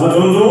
Santo